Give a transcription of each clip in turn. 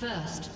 First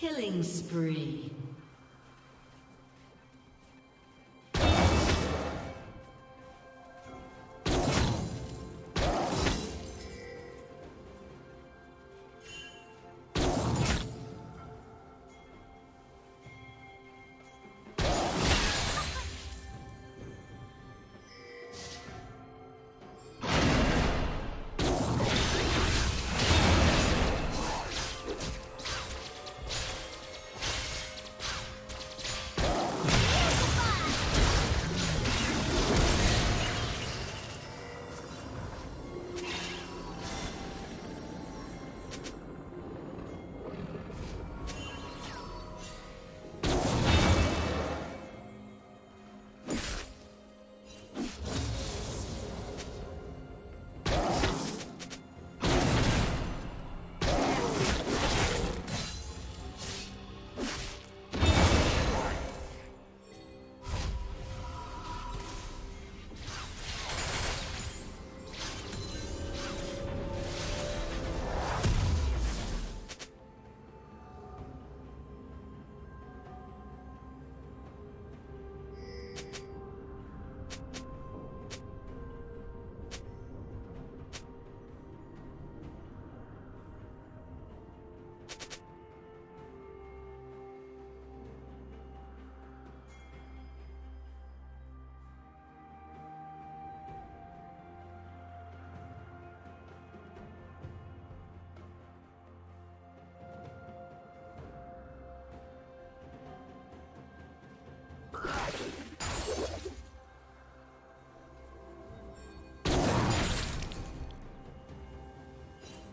Killing spree.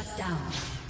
Shut down.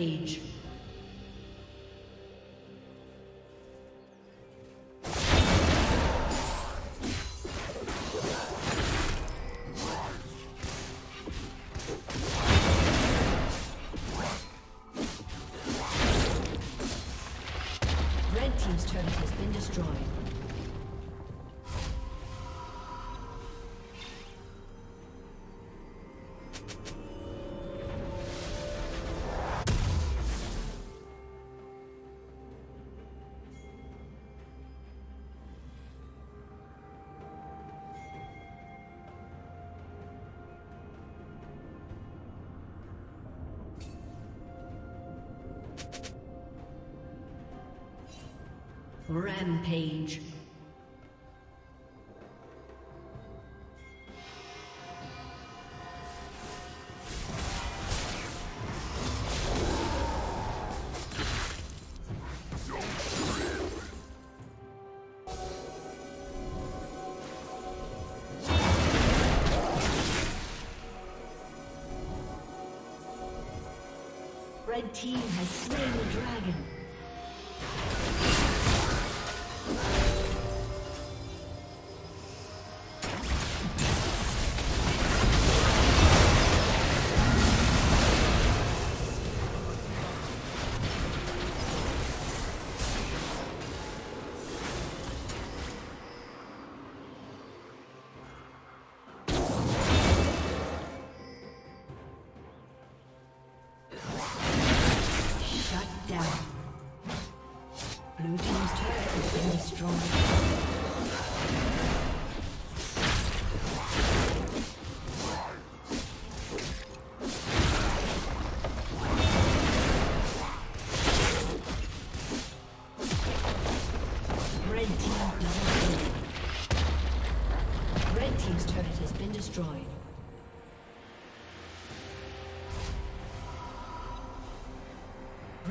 Rampage. Rampage.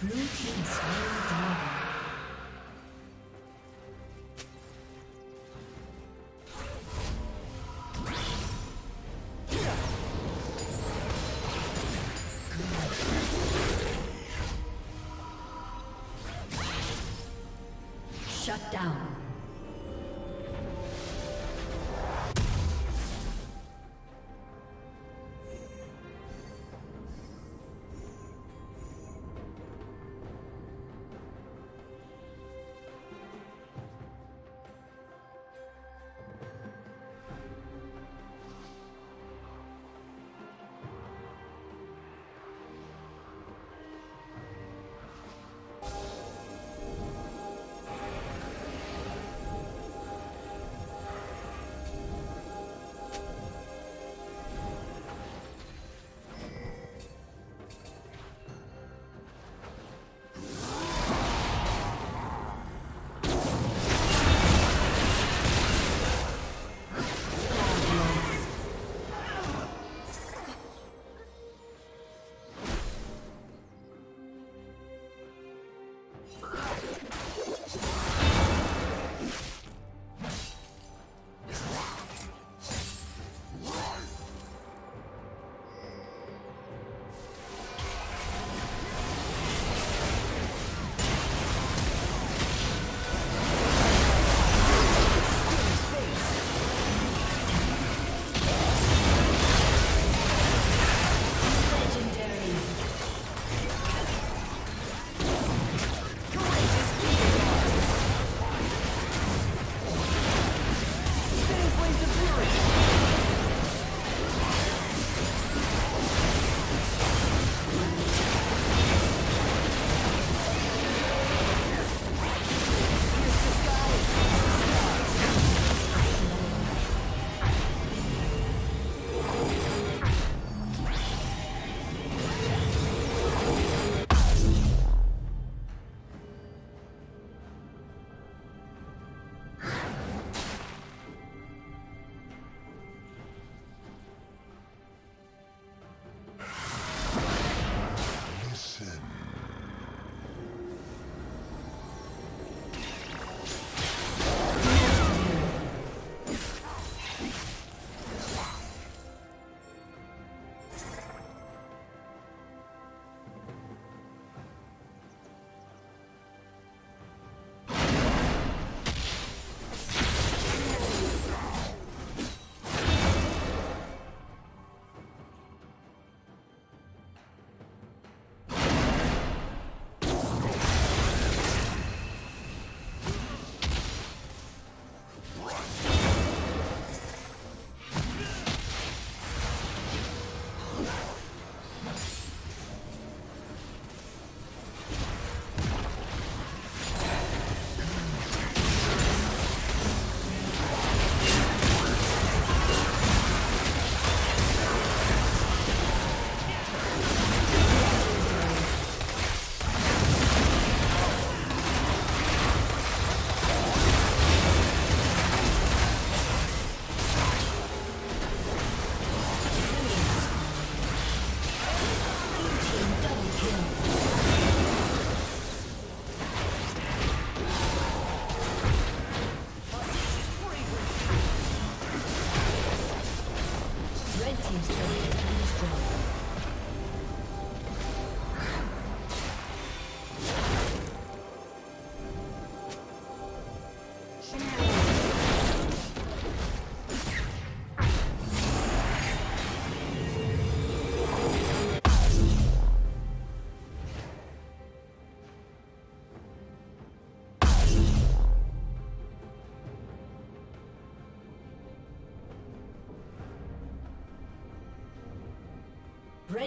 Blue team slain dragon.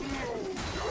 Red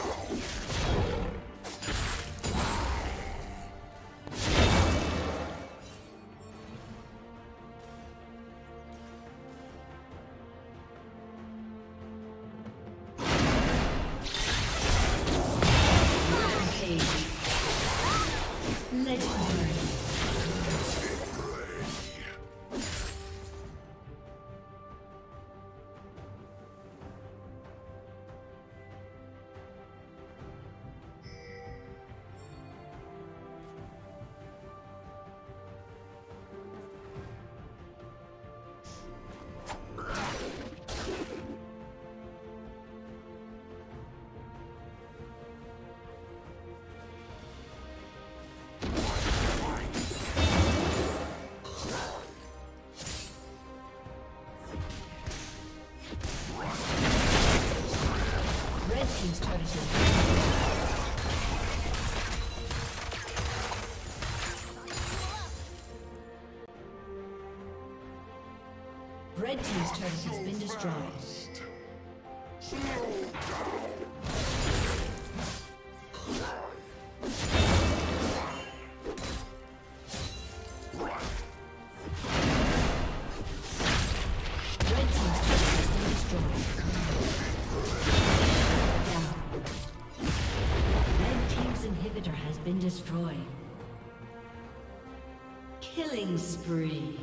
Red Team's turret has been destroyed. Been destroyed. Killing spree.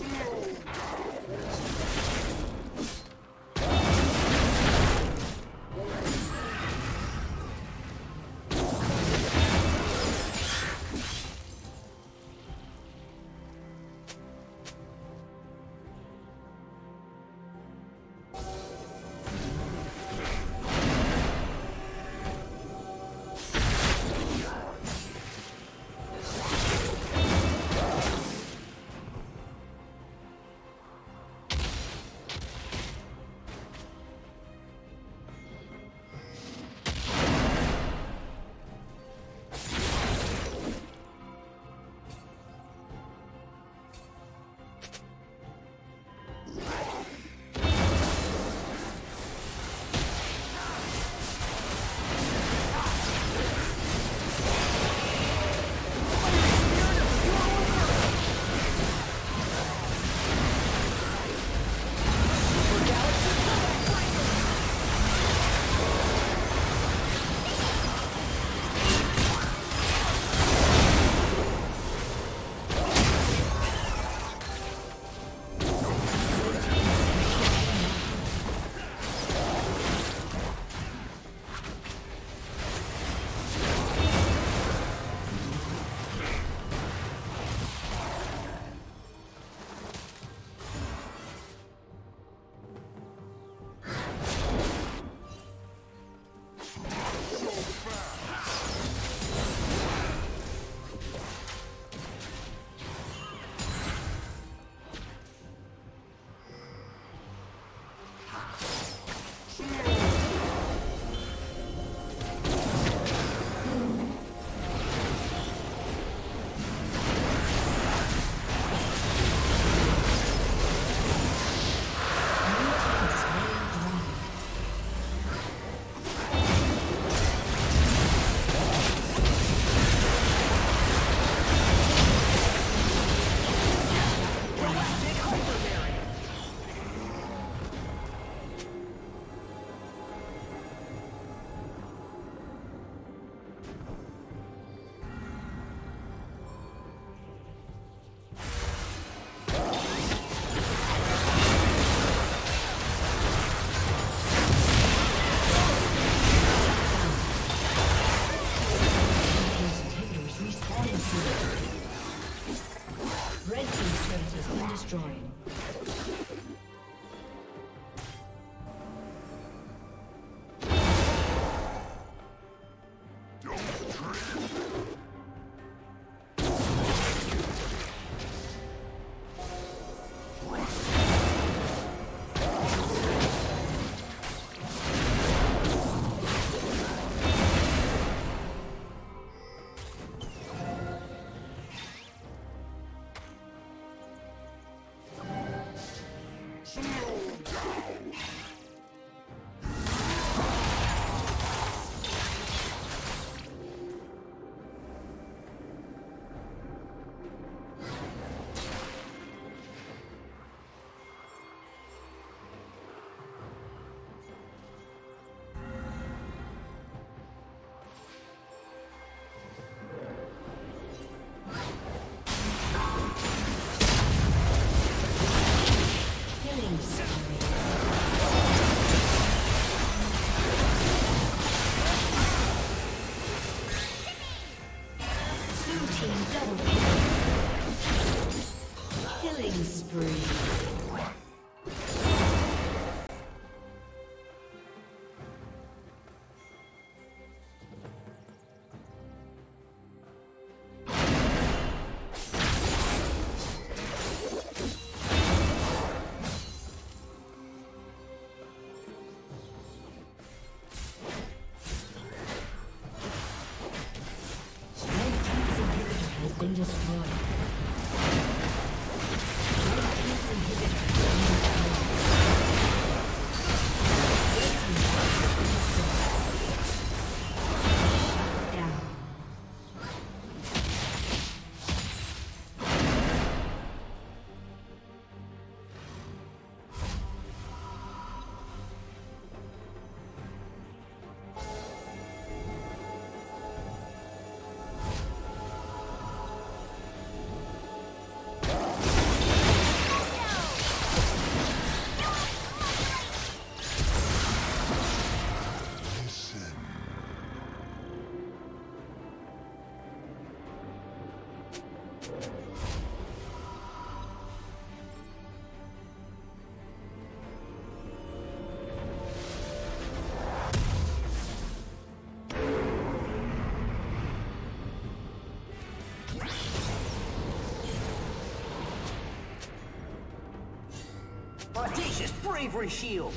shield. Audacious bravery shield!